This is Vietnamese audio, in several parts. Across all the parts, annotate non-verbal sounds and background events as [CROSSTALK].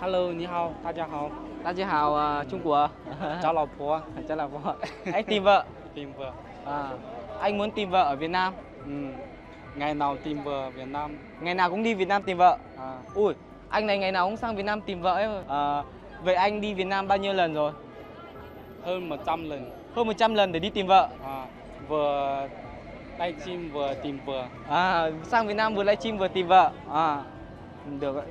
Hello, ni hao, ta chào hao. Ta chào Trung Quốc. Chào Anh tìm vợ. Tìm vợ. Anh muốn tìm vợ ở Việt Nam. Ngày nào tìm vợ Việt Nam. Ngày nào cũng đi Việt Nam tìm vợ. À. Ui, anh này ngày nào cũng sang Việt Nam tìm vợ ấy. À, vậy anh đi Việt Nam bao nhiêu lần rồi? Hơn 100 lần. Hơn 100 lần để đi tìm vợ. À, vừa livestream vừa tìm vợ. À, sang Việt Nam vừa livestream vừa tìm vợ. À, được ạ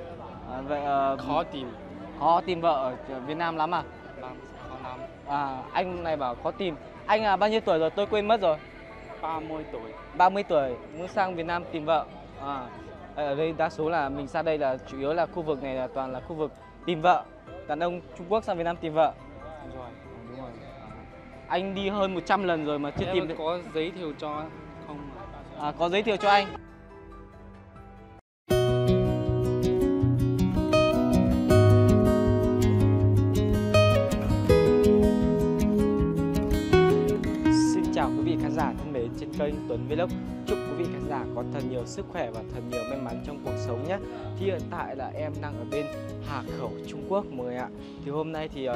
à, Vậy ờ, Khó tìm khó tìm vợ ở Việt Nam lắm à? lắm, khó lắm. à Anh này bảo khó tìm Anh là bao nhiêu tuổi rồi? Tôi quên mất rồi 30 tuổi. 30 tuổi muốn sang Việt Nam tìm vợ à, ở đây đa số là mình sang đây là chủ yếu là khu vực này là toàn là khu vực tìm vợ đàn ông Trung Quốc sang Việt Nam tìm vợ Rồi. đúng rồi anh đi hơn 100 lần rồi mà chưa Em tìm được có giới thiệu cho không? à, có giới thiệu cho anh trên kênh Tuấn Vlog. Chúc quý vị khán giả có thật nhiều sức khỏe và thật nhiều may mắn trong cuộc sống nhé. Thì hiện tại là em đang ở bên Hà Khẩu Trung Quốc mọi người ạ. Thì hôm nay thì uh,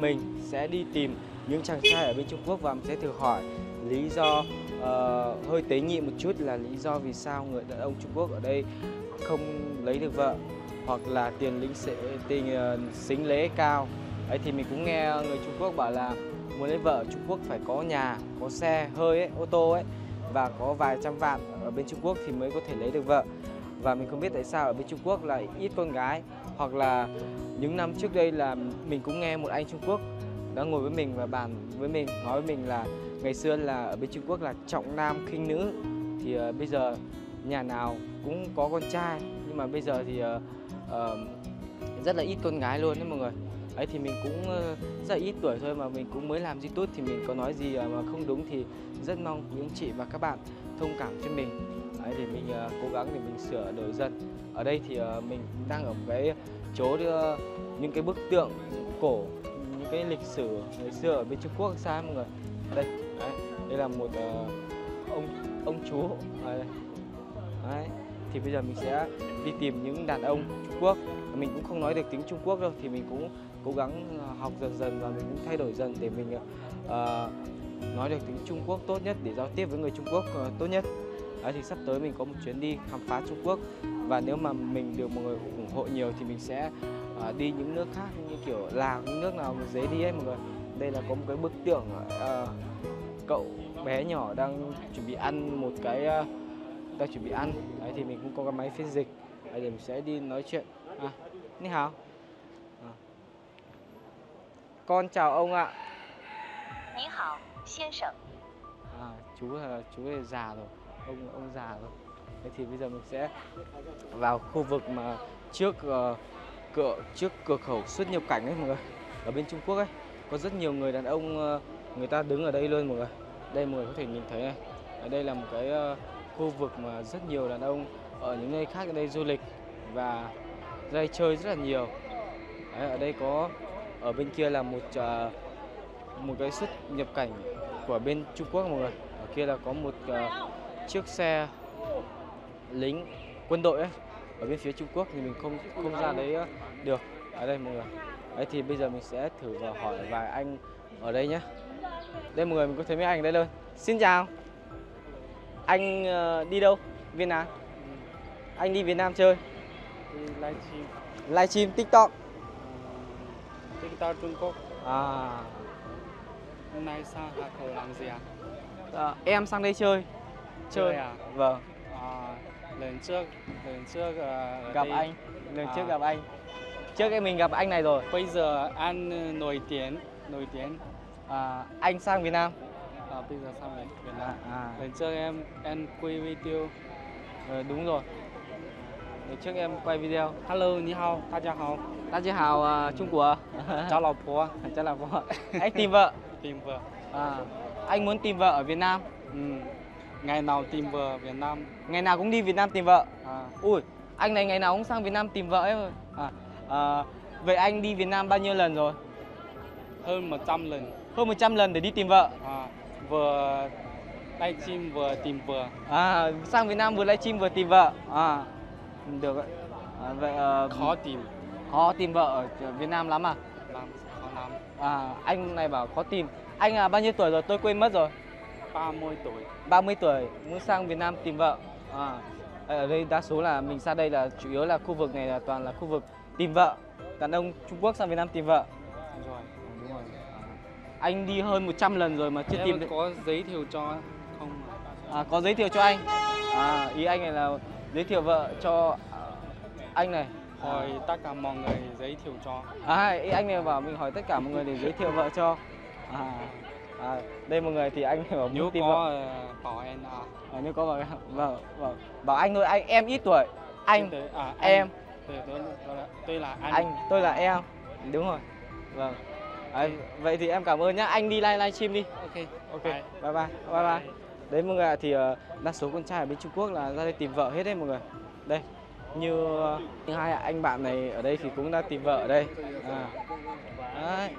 mình sẽ đi tìm những chàng trai ở bên Trung Quốc và mình sẽ thử hỏi lý do uh, hơi tế nhị một chút là lý do vì sao người đàn ông Trung Quốc ở đây không lấy được vợ hoặc là tiền lính sẽ tiền uh, xính lễ cao. Ấy thì mình cũng nghe người Trung Quốc bảo là muốn lấy vợ ở Trung Quốc phải có nhà có xe hơi ấy, ô tô ấy và có vài trăm vạn ở bên Trung Quốc thì mới có thể lấy được vợ. Và mình không biết tại sao ở bên Trung Quốc là ít con gái. Hoặc là những năm trước đây là mình cũng nghe một anh Trung Quốc đã ngồi với mình và bàn với mình nói với mình là ngày xưa là ở bên Trung Quốc là trọng nam khinh nữ. Thì uh, bây giờ nhà nào cũng có con trai nhưng mà bây giờ thì uh, uh, rất là ít con gái luôn đấy mọi người ấy thì mình cũng ờ, rất là ít tuổi thôi mà mình cũng mới làm YouTube thì mình có nói gì à mà không đúng thì rất mong những chị và các bạn thông cảm cho mình. Ấy để mình ờ, cố gắng để mình sửa đổi dần. Ở đây thì ờ, mình đang ở một cái chỗ những cái bức tượng cổ những cái lịch sử ngày xưa ở bên Trung Quốc Xa mọi người. Đây đấy, đây là một ông ông chú ở đấy. Thì bây giờ mình sẽ đi tìm những đàn ông Trung Quốc mình cũng không nói được tiếng Trung Quốc đâu thì mình cũng cố gắng ờ, học dần dần và mình cũng thay đổi dần để mình uh, nói được tiếng Trung Quốc tốt nhất để giao tiếp với người Trung Quốc uh, tốt nhất. Đấy, thì sắp tới mình có một chuyến đi khám phá Trung Quốc. Và nếu mà mình được mọi người ủng hộ nhiều thì mình sẽ uh, đi những nước khác như kiểu Lào những nước nào mà dễ đi ấy mọi người. Đây là có một cái bức tượng uh, cậu bé nhỏ đang chuẩn bị ăn một cái uh, đang chuẩn bị ăn. Đấy thì mình cũng có cái máy phiên dịch. Đấy, để mình sẽ đi nói chuyện. Ni hào Con chào ông ạ. Ni hào, xiên sẵn à, Chú là chú là già rồi. Ông ông già rồi. Thế thì bây giờ mình sẽ vào khu vực mà trước uh, cửa trước cửa khẩu xuất nhập cảnh ấy mọi người. Ở bên Trung Quốc ấy có rất nhiều người đàn ông uh, người ta đứng ở đây luôn mọi người. Đây mọi người có thể nhìn thấy này. Ở đây là một cái uh, khu vực mà rất nhiều đàn ông ở những nơi khác ở đây du lịch. Và đây chơi rất là nhiều. Đấy, ở đây có ở bên kia là một uh, một cái xuất nhập cảnh của bên Trung Quốc mọi người. Ở kia là có một uh, chiếc xe lính quân đội ấy. Ở bên phía Trung Quốc thì mình không không ra đấy à, được. Ở đây mọi người. Đấy thì bây giờ mình sẽ thử và hỏi vài anh ở đây nhé. Đây mọi người mình có thấy mấy anh ở đây luôn xin chào. Anh uh, đi đâu? Việt Nam. Anh đi Việt Nam chơi livestream livestream TikTok. TikTok Trung Quốc. à. Hôm nay sang Hà Khẩu làm gì à? ờ, em sang đây chơi. Chơi. À? vâng. À, lần trước lần trước ở gặp đây- anh. Lần trước À. gặp anh. Trước em mình gặp anh này rồi. Bây giờ ăn nổi tiếng nổi tiếng. À, anh sang Việt Nam. À, bây giờ sang Việt Việt à, Nam. à. Lần trước em em quay video. ờ, đúng rồi Lần trước em quay video. Hello, ni hao, ta chào hao. Ta chào hao à, Trung Quốc. Cháu lão 婆, cháu lão 婆. Anh tìm vợ. Tìm vợ. À, anh muốn tìm vợ ở Việt Nam. Ừ. Ngày nào tìm vợ Việt Nam. Ngày nào cũng đi Việt Nam tìm vợ. À. Ui, anh này ngày nào cũng sang Việt Nam tìm vợ em. À, à, vậy anh đi Việt Nam bao nhiêu lần rồi? Hơn 100 lần. Hơn 100 lần để đi tìm vợ. À, vừa livestream vừa tìm vợ. À, sang Việt Nam vừa livestream vừa tìm vợ. À, được ạ à, vậy ờ, Khó tìm. Khó tìm vợ ở Việt Nam lắm à? làm khó lắm À, anh này bảo khó tìm. Anh là bao nhiêu tuổi rồi? Tôi quên mất rồi. 30 tuổi 30 tuổi muốn sang Việt Nam tìm vợ. À, ở đây đa số là mình sang đây là chủ yếu là khu vực này là toàn là khu vực tìm vợ. Đàn ông Trung Quốc sang Việt Nam tìm vợ. rồi Đúng rồi. Anh đi hơn 100 lần rồi mà chưa tìm em được. có giới thiệu cho không À, có giới thiệu cho anh. À, ý anh này là giới thiệu vợ cho à, anh này. hỏi tất cả mọi người giới thiệu cho À, anh này bảo mình hỏi tất cả mọi người để giới thiệu vợ cho. À, à đây mọi người thì anh bảo nếu muốn tìm có vợ. ờ, bảo em à À, nếu có bảo vâng, vâng. Bảo anh thôi, anh em ít tuổi. Anh, tôi, à, em, tôi, tôi, tôi, là, tôi là anh, anh, tôi là em. Đúng rồi. Vâng. À, vậy thì em cảm ơn nhá. Anh đi live livestream đi. ok Ok. Bye. Bye bye. Bye bye. Đấy mọi người ạ, thì ờ, đa số con trai ở bên Trung Quốc là ra đây tìm vợ hết đấy mọi người. Đây. Như, ờ, hai anh bạn này ở đây thì cũng đã tìm vợ ở đây. À. Đấy.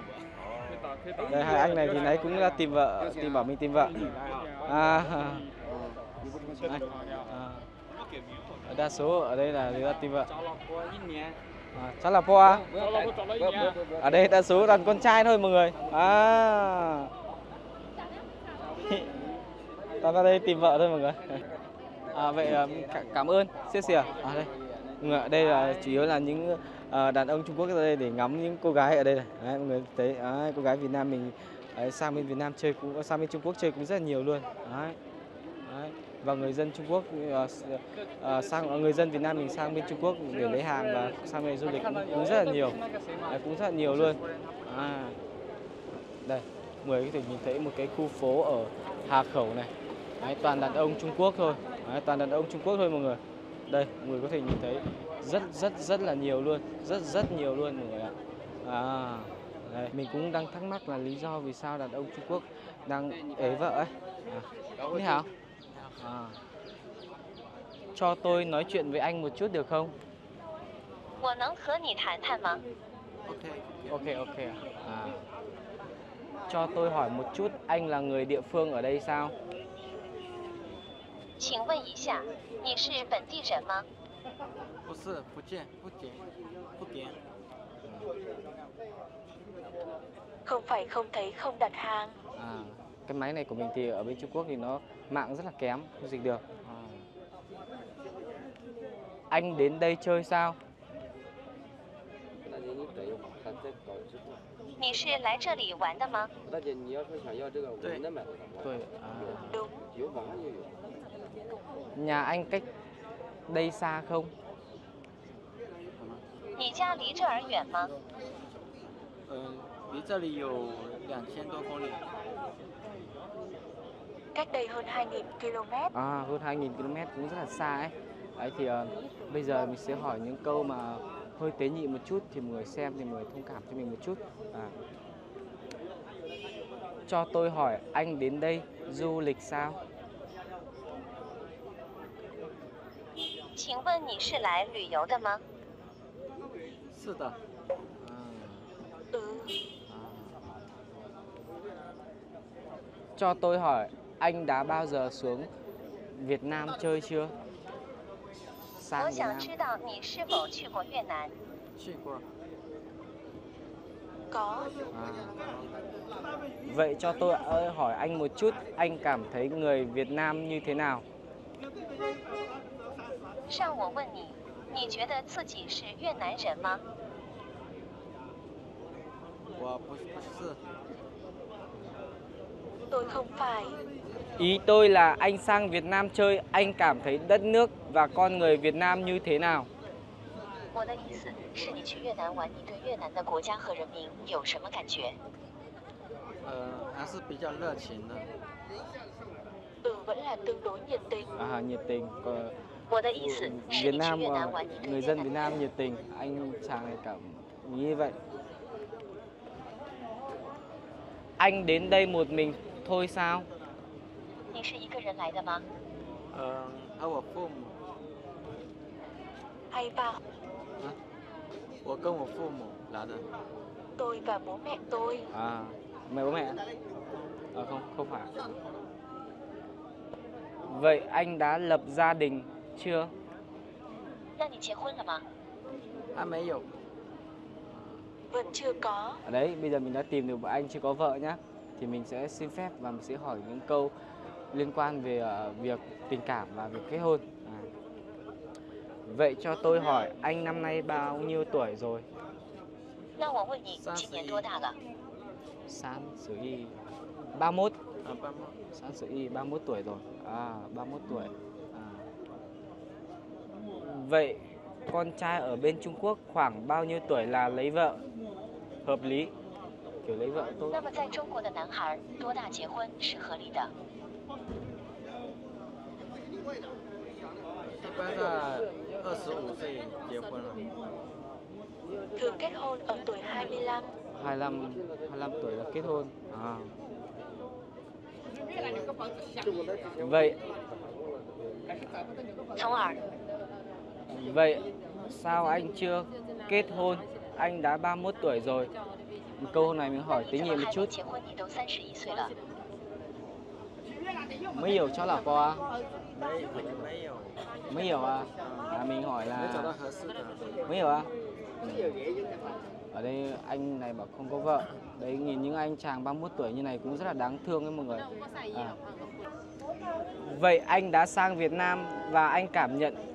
Đây hai anh này thì nãy cũng đã tìm vợ, tìm bảo mình tìm vợ. À. À. Đa số ở đây là người ta tìm vợ. À, chắc là Poa à? Ở đây đa số toàn con trai thôi mọi người. À. [LAUGHS] Toàn ra đây tìm vợ thôi mọi người. À, vậy à, cả- cảm ơn, xin xìa. À đây. Mọi người, ở đây là chủ yếu là những ờ, đàn ông Trung Quốc ra đây để ngắm những cô gái ở đây này. Đấy, mọi người thấy đấy, cô gái Việt Nam mình đấy, sang bên Việt Nam chơi cũng sang bên Trung Quốc chơi cũng rất là nhiều luôn. Đấy. Đấy. Và người dân Trung Quốc ờ, sang người dân Việt Nam mình sang bên Trung Quốc để lấy hàng và sang bên du lịch cũng, cũng rất là nhiều. Đấy, cũng rất là nhiều luôn. À. Đây, mọi người có thể nhìn thấy một cái khu phố ở Hà Khẩu này. Đấy, toàn đàn ông Trung Quốc thôi Đấy, toàn đàn ông Trung Quốc thôi mọi người đây mọi người có thể nhìn thấy rất rất rất là nhiều luôn rất rất nhiều luôn mọi người ạ à, đây. mình cũng đang thắc mắc là lý do vì sao đàn ông Trung Quốc đang ế vợ ấy à. Ni hảo à. cho tôi nói chuyện với anh một chút được không ok ok à. cho tôi hỏi một chút anh là người địa phương ở đây sao 请问一下，你是本地人吗？不是福建不点不点 Không phải không thấy không đặt hàng. À, cái máy này của mình thì ở bên Trung Quốc thì nó mạng rất là kém, không dịch được. À. Anh đến đây chơi sao? [LAUGHS] 大姐，你得用它再搞支付。你是来这里玩的吗？大姐，你要是想要这个文的买的话， Tôi à, Đúng, 有网也有。 Nhà anh cách đây xa không? Cách đây hơn 2.000 km. À, hơn 2.000 km cũng rất là xa ấy. Đấy thì uh, bây giờ mình sẽ hỏi những câu mà hơi tế nhị một chút thì mọi người xem thì mọi người thông cảm cho mình một chút. À. Cho tôi hỏi anh đến đây du lịch sao? 请问你是来旅游的吗？是的， À, Ừ, à. Cho tôi hỏi anh đã bao giờ xuống Việt Nam chơi chưa? 我 Sang Việt 想 Nam. 知道你是否去过越南。去过。 có. À. Vậy cho tôi ơi, hỏi anh một chút, anh cảm thấy người Việt Nam như thế nào? 让我问你，你觉得自己是越南人吗？我不不是， Tôi không phải. Ý tôi là anh sang Việt Nam chơi, anh cảm thấy đất nước và con người Việt Nam như thế nào? 我的意思是你去越南玩，你对越南的国家和人民有什么感觉？呃，还是比较热情的。 Ừ, vẫn là tương đối nhiệt tình. À, nhiệt tình. Còn 我的意思是 Việt Nam và ờ, ờ, người dân Việt Nam nhiệt tình anh chàng này cảm như vậy anh đến đây một mình thôi sao Ờ, our home. Hai ba. Hả? Của công của phụ mẫu là được. Tôi và bố mẹ tôi. À, mẹ bố mẹ. À, không, không phải. Vậy anh đã lập gia đình chưa? 那你结婚了吗？还没有， vẫn chưa có. ở đấy bây giờ mình đã tìm được một anh chưa có vợ nhá thì mình sẽ xin phép và mình sẽ hỏi những câu liên quan về ờ, việc tình cảm và việc kết hôn à. vậy cho tôi hỏi anh năm nay bao nhiêu tuổi rồi 那我问你，今年多大了？ San Sử Y 31 啊，爸妈， San Sử Y 31 tuổi rồi à 31 tuổi à. Vậy con trai ở bên Trung Quốc khoảng bao nhiêu tuổi là lấy vợ? Hợp lý. Kiểu lấy vợ tôi? Thường kết hôn ở tuổi 25. 25 25 tuổi là kết hôn. À. Vậy. Thông Vậy sao anh chưa kết hôn? Anh đã 31 tuổi rồi. câu câu này mình hỏi tính nhiệm một chút. Mới hiểu cho là có à? Mới hiểu à? à? Mình hỏi là... Mới hiểu à? Ở đây anh này bảo không có vợ. Đấy, nhìn những anh chàng 31 tuổi như này cũng rất là đáng thương đấy mọi người. À. Vậy anh đã sang Việt Nam và anh cảm nhận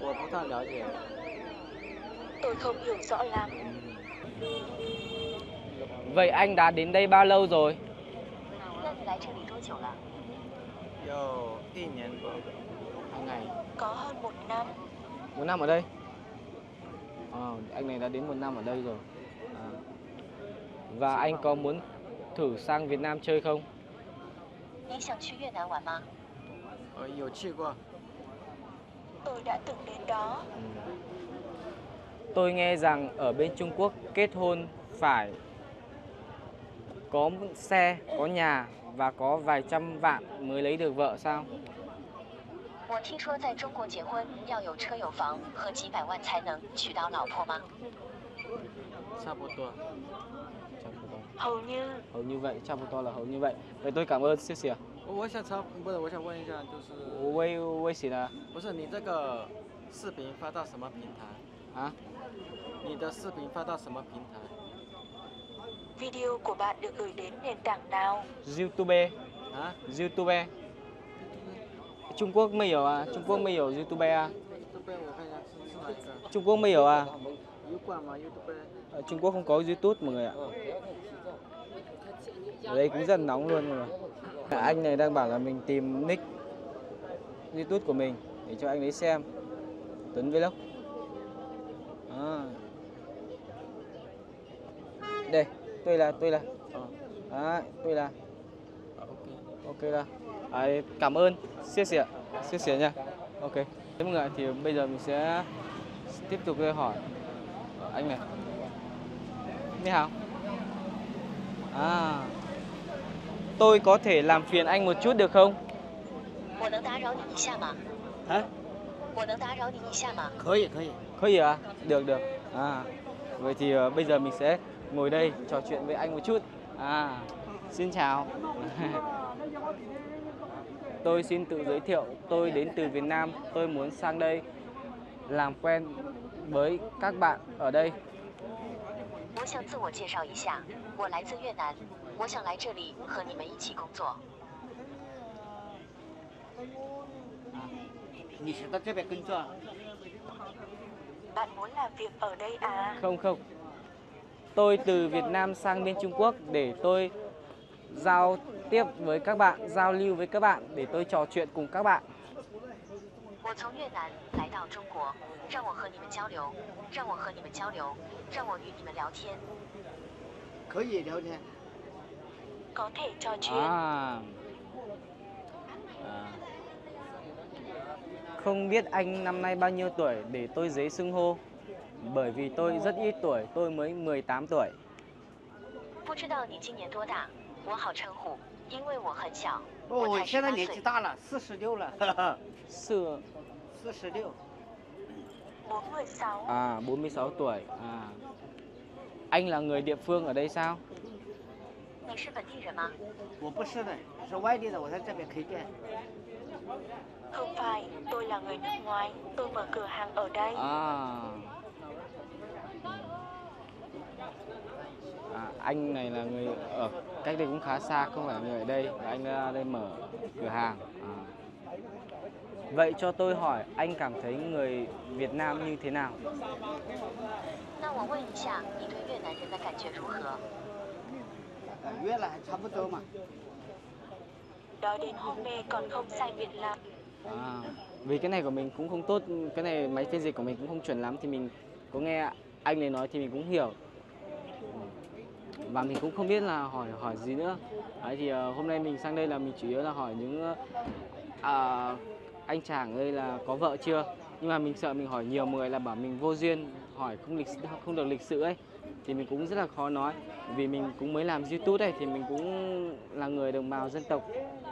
我不太了解， Tôi không hiểu rõ lắm. Vậy anh đã đến đây bao lâu rồi? 那你来这里多久了？有一年多。 Hai ngày. Có hơn một năm. Một năm ở đây? Ờ, anh này đã đến một năm ở đây rồi. À. Và anh có muốn thử sang Việt Nam chơi không? 你想去越南玩吗？呃，有去过， Tôi đã từng đến đó. Ừ. Tôi nghe rằng ở bên Trung Quốc kết hôn phải có xe, có nhà và có vài trăm vạn mới lấy được vợ sao? 我听说在中国结婚要有车有房和几百万才能娶到老婆吗？差不多。 Chắc là đó. Hầu như Hầu như vậy, chắc to là hầu như vậy. Vậy tôi cảm ơn, xin xỉa. 我我想查，不是，我想问一下，就是， Quay quay xỉa là 不是你这个视频发到什么平台？ hả? 你的视频发到什么平台？ video của bạn được gửi đến nền tảng nào? YouTube, 啊？ YouTube. Trung Quốc mới hiểu à? Trung Quốc mới hiểu YouTube à? 这边我看一下是是哪一个？ Trung Quốc mới hiểu à? 油管吗？YouTube？ Ở Trung Quốc không có YouTube mọi người ạ. Ở đây cũng rất nóng luôn mọi người. Anh này đang bảo là mình tìm nick YouTube của mình để cho anh ấy xem. Tuấn Vlog. À. Đây, tôi là tôi là. Đấy, tôi là. Ok。Ok là. À, cảm ơn. Xin xỉa. Xin xỉa nha. Ok. Thế mọi người thì bây giờ mình sẽ tiếp tục hỏi anh này. Ni hào. À Tôi có thể làm phiền anh một chút được không? 我能打扰你一下吗？ Hả? 我能打扰你一下吗？可以可以。 Có gì à? Được được. À. Vậy thì ờ, bây giờ mình sẽ ngồi đây trò chuyện với anh một chút. À. Xin chào. [LAUGHS] tôi xin tự giới thiệu, tôi đến từ Việt Nam, tôi muốn sang đây làm quen với các bạn ở đây. 我想自我介绍一下，我来自越南， 我想来这里和你们一起工作。 你是到这边工作？ Bạn muốn làm việc ở đây à? Không không. Tôi từ Việt Nam sang bên Trung Quốc để tôi giao tiếp với các bạn, giao lưu với các bạn để tôi trò chuyện cùng các bạn. 我从越南来到中国，让我和你们交流，让我和你们交流，让我与你们聊天。可以聊天。 Có thể trò chuyện. À. À. Không biết anh năm nay bao nhiêu tuổi để tôi giấy xưng hô. Bởi vì tôi rất ít tuổi, tôi mới 18 tuổi. 不知道你今年多大？我好称呼，因为我很小，我哦，才十八岁现在年纪。大了，四十六了，哈哈， Sư 四十六。 46 [LAUGHS] à 46 tuổi. À. Anh là người địa phương ở đây sao? 你是本地人吗？我不是的，是外地的，我在这边开店。 Không phải, tôi là người nước ngoài, tôi mở cửa hàng ở đây. À. À, anh này là người ở cách đây cũng khá xa, không phải là người ở đây. Và Anh ra đây mở cửa hàng. À. Vậy cho tôi hỏi anh cảm thấy người Việt Nam như thế nào? 那我问一下，你对越南人的感觉如何？ cả biết là sắp bất mà. Đó đến hôm nay còn không sai biệt lắm. À, vì cái này của mình cũng không tốt cái này máy phiên dịch của mình cũng không chuẩn lắm thì mình có nghe anh ấy nói thì mình cũng hiểu. Và mình cũng không biết là hỏi hỏi gì nữa. Đấy, thì uh, hôm nay mình sang đây là mình chủ yếu là hỏi những uh, anh chàng đây là có vợ chưa? Nhưng mà mình sợ mình hỏi nhiều người là bảo mình vô duyên hỏi không lịch không được lịch sự ấy thì mình cũng rất là khó nói. Vì mình cũng mới làm YouTube đây thì mình cũng là người đồng bào dân tộc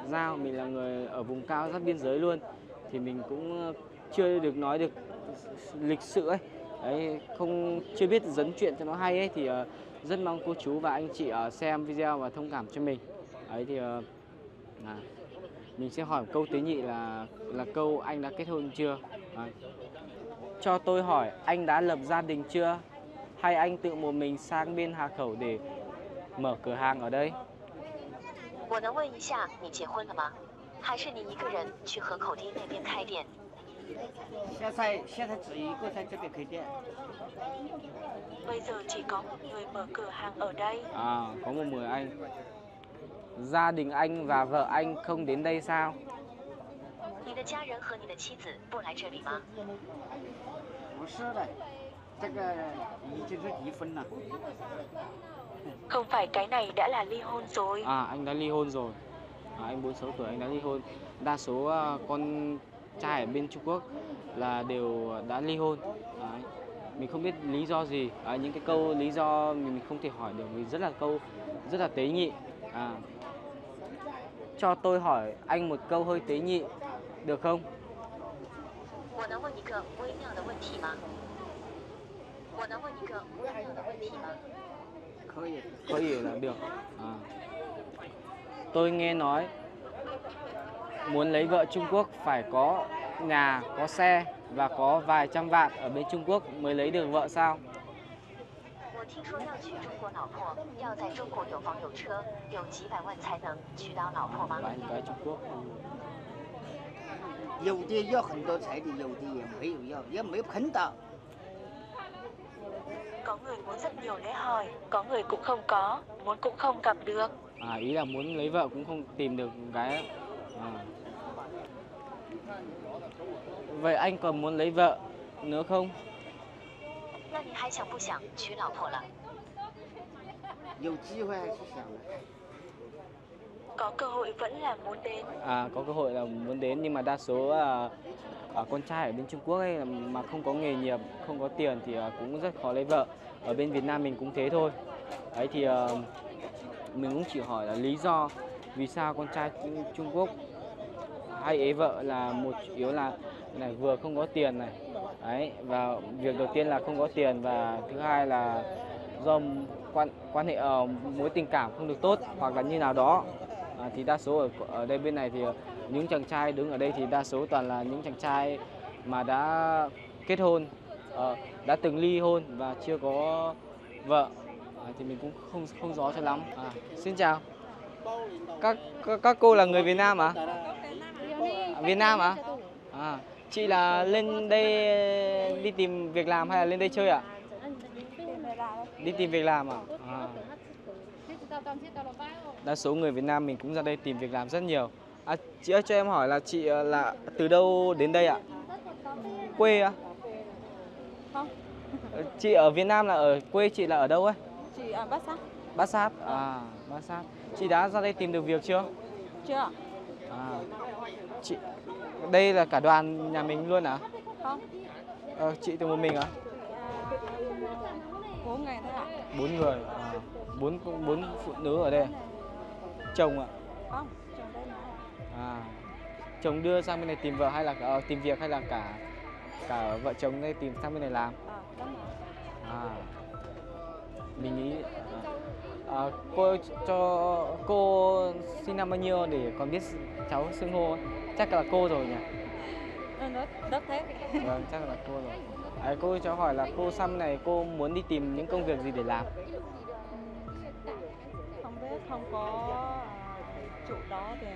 Giao, mình là người ở vùng cao giáp biên giới luôn. Thì mình cũng ờ, chưa được nói được lịch sự ấy. Đấy không chưa biết dẫn chuyện cho nó hay ấy thì uh, rất mong cô chú và anh chị uh, xem video và thông cảm cho mình. Ấy thì uh, à, mình sẽ hỏi một câu tế nhị là là câu anh đã kết hôn chưa? À. cho tôi hỏi anh đã lập gia đình chưa? hay anh tự một mình sang bên Hà Khẩu để mở cửa hàng ở đây 我能问一下，你结婚了吗？还是你一个人去河口町那边开店？现在现在只一个在这边开店。 Bây giờ chỉ có một người mở cửa hàng ở đây. À, có một người anh. Gia đình anh và vợ anh không đến đây sao? 你的家人和你的妻子不来这里吗？不是的， chắc ờ, là trên dưới tí phân à. Không phải cái này đã là ly hôn rồi. À anh đã ly hôn rồi. À, anh 46 tuổi anh đã ly hôn. Đa số ờ, con trai ở bên Trung Quốc là đều đã ly hôn. À, mình không biết lý do gì. À, những cái câu lý do mình, không thể hỏi được vì rất là câu rất là tế nhị. À, cho tôi hỏi anh một câu hơi tế nhị được không? 我能问一个微妙的问题吗？我能问一个微妙的问题吗？可以。 có gì là được à. tôi nghe nói muốn lấy vợ Trung Quốc phải có nhà có xe và có vài trăm vạn ở bên Trung Quốc mới lấy được vợ sao 我听说要娶中国老婆，要在中国有房有车，有几百万才能娶到老婆吗？ và anh gái Trung Quốc 有的要很多彩礼，有的也没有要，也没有碰到。 Có người muốn rất nhiều lễ hỏi, có người cũng không có, muốn cũng không gặp được. à, ý là muốn lấy vợ cũng không tìm được gái à. vậy anh còn muốn lấy vợ nữa không 那你还想不想娶老婆了？有机会还是想的。 Có cơ hội vẫn là muốn đến. à, có cơ hội là muốn đến nhưng mà đa số à, à, con trai ở bên Trung Quốc ấy mà không có nghề nghiệp, không có tiền thì à, cũng rất khó lấy vợ. Ở bên Việt Nam mình cũng thế thôi. ấy thì à, mình cũng chỉ hỏi là lý do vì sao con trai Trung Quốc hay ế vợ là một chủ yếu là này vừa không có tiền này đấy và việc đầu tiên là không có tiền và thứ hai là do quan quan hệ uh, mối tình cảm không được tốt hoặc là như nào đó à, thì đa số ở ở đây bên này thì ờ, những chàng trai đứng ở đây thì đa số toàn là những chàng trai mà đã kết hôn ờ, đã từng ly hôn và chưa có vợ à, thì mình cũng không không rõ cho lắm à, xin chào các, các các cô là người Việt Nam à? À, Việt Nam à? À, chị là lên đây đi tìm việc làm hay là lên đây chơi ạ? Đi tìm việc làm à? à. Đa số người Việt Nam mình cũng ra đây tìm việc làm rất nhiều. À, chị ơi cho em hỏi là chị ờ, là từ đâu đến đây ạ? Quê á? Không. Ờ, Chị ở Việt Nam là ở quê chị là ở đâu ấy? Chị à, Bát Sát Bát Sát. À, Bát Sát. Chị đã ra đây tìm được việc chưa? chưa? À, chị đây là cả đoàn nhà mình luôn à? Không. Ờ, chị từ một mình à? bốn ngày thôi ạ bốn người à, bốn bốn phụ nữ ở đây chồng ạ. Không chồng đây mà à chồng đưa sang bên này tìm vợ hay là ờ, tìm việc hay là cả cả vợ chồng đây tìm sang bên này làm? À rồi. À mình nghĩ à, cô cho cô sinh năm bao nhiêu để còn biết cháu xưng hô chắc là cô rồi nhỉ? Đất đất thế. Vâng chắc là cô rồi. À, cô cho hỏi là cô xăm này cô muốn đi tìm những công việc gì để làm không có à, chủ đó thì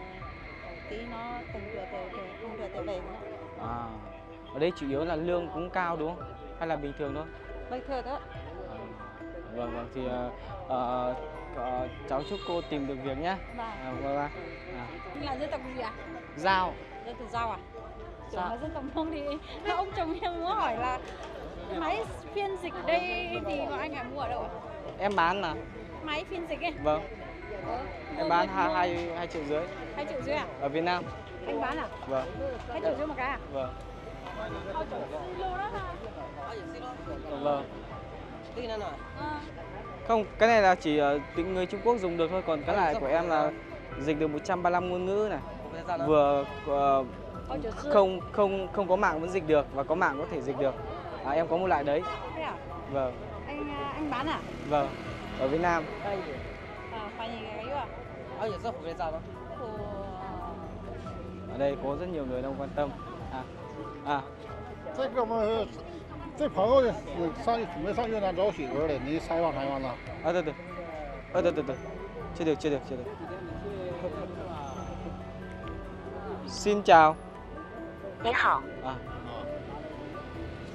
tí nó từng giờ thì thì không thì về nữa. À ở đây chủ yếu là lương cũng cao đúng không? Hay là bình thường thôi? Bây giờ đó À, vâng vâng thì ờ, ờ, cháu chúc cô tìm được việc nhé. Và à, vâng vâng. à, là dân tộc gì à giao. Dân tộc giao à? Tưởng là dân tộc mông thì [LAUGHS] ông chồng em muốn hỏi là máy phiên dịch đây thì bọn anh phải mua ở đâu ạ? Em bán mà. Máy phiên dịch ấy. Vâng em bán hai hai hai triệu rưỡi. Hai triệu rưỡi à? Ở Việt Nam. Anh bán à? Vâng. Hai triệu rưỡi một cái à? Vâng. Vâng. Không cái này là chỉ ờ, tiếng người Trung Quốc dùng được thôi còn cái này của em là dịch được 135 ngôn ngữ này. Vừa rưỡi không không không có mạng vẫn dịch được và có mạng có thể dịch được. À, em có một loại đấy. À? Vâng. Anh à, anh bán à? Vâng. Ở Việt Nam 欢迎个月。啊，又是湖北找的。哇。那个人有没有那么懂？啊啊。这个嘛，这朋友是上准备上越南找媳妇的，你采访采访他。啊对对，啊对对对，接着接着接着。新疆。你好。啊。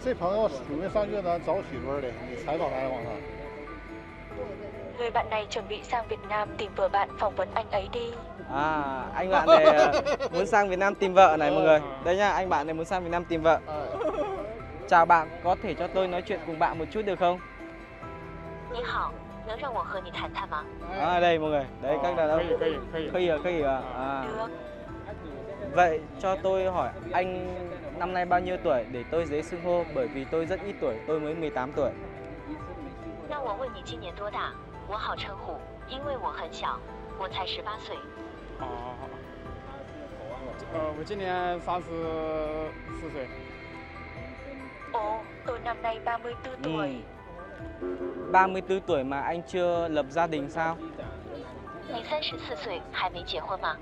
这朋友准备上越南找媳妇儿的，你采访采访他。Người bạn này chuẩn bị sang Việt Nam tìm vợ bạn phỏng vấn anh ấy đi. à anh bạn này ờ, muốn sang Việt Nam tìm vợ này mọi người đây nhá anh bạn này muốn sang Việt Nam tìm vợ 哎， chào bạn có thể cho tôi nói chuyện cùng bạn một chút được không 你好，能让我和你谈谈吗？ à đây mọi người đấy các đàn ông 可以可以可以 khơi à khơi à, à. Được, Vậy cho tôi hỏi anh năm nay bao nhiêu tuổi để tôi dễ xưng hô bởi vì tôi rất ít tuổi, tôi mới 18 tuổi. 那我问你今年多大？ 我好称呼，因为我很小，我才十八岁。好好好。呃，我今年三十四岁。 ồ, tôi năm nay 34 tuổi. Ừ. 34 tuổi mà anh chưa lập gia đình sao? 你三十四岁还没结婚吗？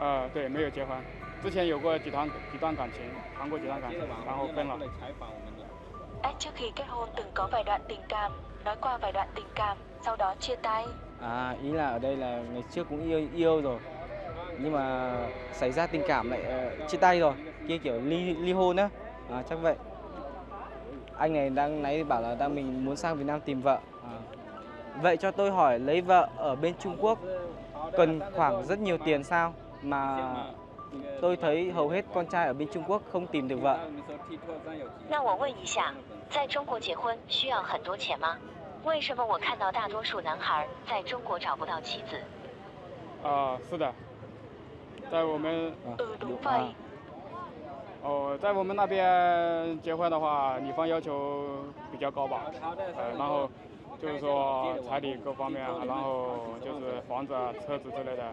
呃，对，没有结婚，之前有过几段几段感情，谈过几段感情，然后分了。 À, trước khi kết hôn từng có vài đoạn tình cảm, nói qua vài đoạn tình cảm, sau đó chia tay. À ý là ở đây là ngày trước cũng yêu yêu rồi. Nhưng mà xảy ra tình cảm lại ờ, chia tay rồi, kia kiểu ly ly hôn á. À, chắc vậy. Anh này đang nãy bảo là đang mình muốn sang Việt Nam tìm vợ. À. Vậy cho tôi hỏi lấy vợ ở bên Trung Quốc cần khoảng rất nhiều tiền sao mà tôi thấy hầu hết con trai ở bên Trung Quốc không tìm được vợ. 让我问一下，在中国结婚需要很多钱吗？ 为什么我看到大多数男孩在中国找不到妻子？啊、是的，在我们哦，在我们那边结婚的话，女方要求比较高吧，呃，然后就是说彩礼各方面啊，然后就是房子啊、车子之类的。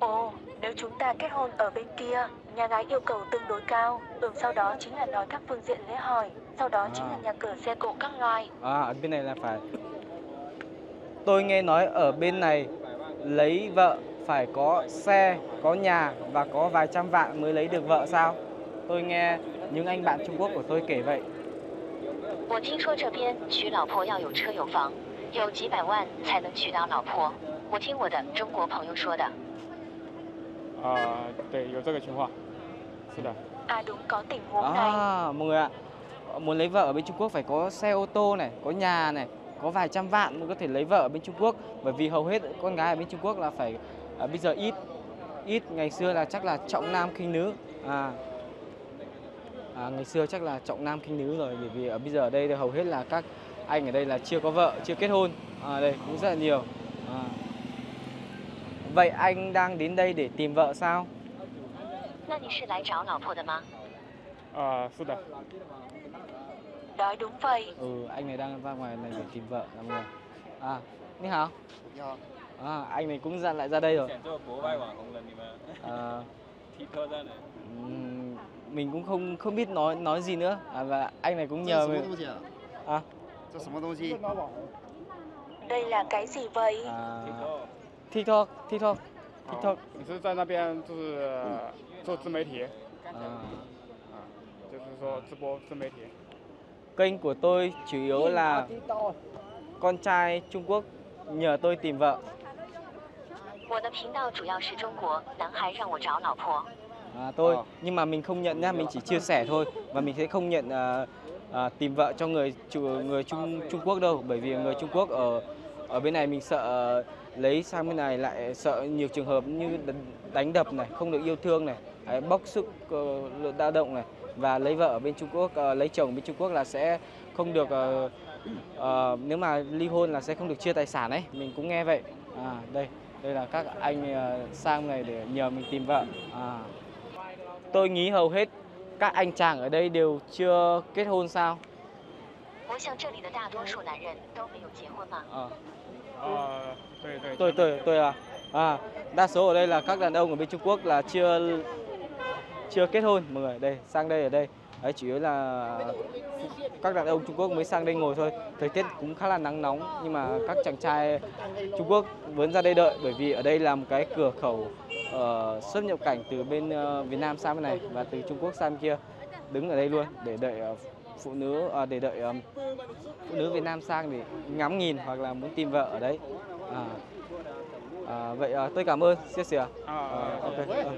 Ồ, nếu chúng ta kết hôn ở bên kia, nhà gái yêu cầu tương đối cao, ừ, sau đó chính là nói các phương diện lễ hỏi, sau đó chính là À. nhà cửa xe cộ các loại. À, ở bên này là phải. Tôi nghe nói ở bên này lấy vợ phải có xe, có nhà và có vài trăm vạn mới lấy được vợ sao? Tôi nghe những anh bạn Trung Quốc của tôi kể vậy. 我听说这边娶老婆要有车有房，有几百万才能娶到老婆。 我听我的中国朋友说的。啊、对，有这个情况，是的。 À đúng có tình huống này. À, mọi người ạ. Muốn lấy vợ ở bên Trung Quốc phải có xe ô tô này, có nhà này, có vài trăm vạn mới có thể lấy vợ ở bên Trung Quốc. Bởi vì hầu hết con gái ở bên Trung Quốc là phải à, bây giờ ít ít ngày xưa là chắc là trọng nam khinh nữ. À, à, ngày xưa chắc là trọng nam khinh nữ rồi bởi vì ở bây giờ ở đây thì hầu hết là các anh ở đây là chưa có vợ, chưa kết hôn. À, đây cũng rất là nhiều. À. Vậy anh đang đến đây để tìm vợ sao? Ờ, uh, đúng vậy. Ừ, anh này đang ra ngoài này để tìm vợ làm người. À, Ni hào. À, anh này cũng dặn lại ra đây rồi. À, [LAUGHS] mình cũng không không biết nói nói gì nữa. À, và anh này cũng nhờ mình. À. Đây là cái gì vậy? À, TikTok, TikTok, 哦 TikTok. 你是在那边就是做自媒体， À, 就是说直播自媒体。 kênh của tôi chủ yếu là con trai Trung Quốc nhờ tôi tìm vợ. 我的频道主要是中国男孩让我找老婆。 À, tôi Ờ. nhưng mà mình không nhận nhá, mình chỉ chia sẻ thôi và mình sẽ không nhận à, à, tìm vợ cho người chủ người Trung Trung Quốc đâu, bởi vì người Trung Quốc ở ở bên này mình sợ lấy sang bên này lại sợ nhiều trường hợp như đánh- đánh đập này, không được yêu thương này, đấy, bóc sức ờ, lượng lao động này và lấy vợ ở bên Trung Quốc, ờ, lấy chồng bên Trung Quốc là sẽ không được ờ, ờ, nếu mà ly hôn là sẽ không được chia tài sản ấy, mình cũng nghe vậy. À đây, đây là các anh ờ, sang này để nhờ mình tìm vợ. À. Tôi nghĩ hầu hết các anh chàng ở đây đều chưa kết hôn sao? 我想这里的大多数男人都没有结婚吗？ tôi tôi tuổi à? à đa số ở đây là các đàn ông ở bên Trung Quốc là chưa chưa kết hôn. Mọi người đây sang đây ở đây. Đấy chủ yếu là các đàn ông Trung Quốc mới sang đây ngồi thôi. Thời tiết cũng khá là nắng nóng nhưng mà các chàng trai Trung Quốc vẫn ra đây đợi bởi vì ở đây là một cái cửa khẩu uh, xuất nhập cảnh từ bên uh, Việt Nam sang bên này và từ Trung Quốc sang bên kia đứng ở đây luôn để đợi uh, phụ nữ à, để đợi ờm, phụ nữ Việt Nam sang để ngắm nhìn hoặc là muốn tìm vợ ở đấy. À, à, vậy à, tôi cảm ơn, chia sẻ. À，À, ok.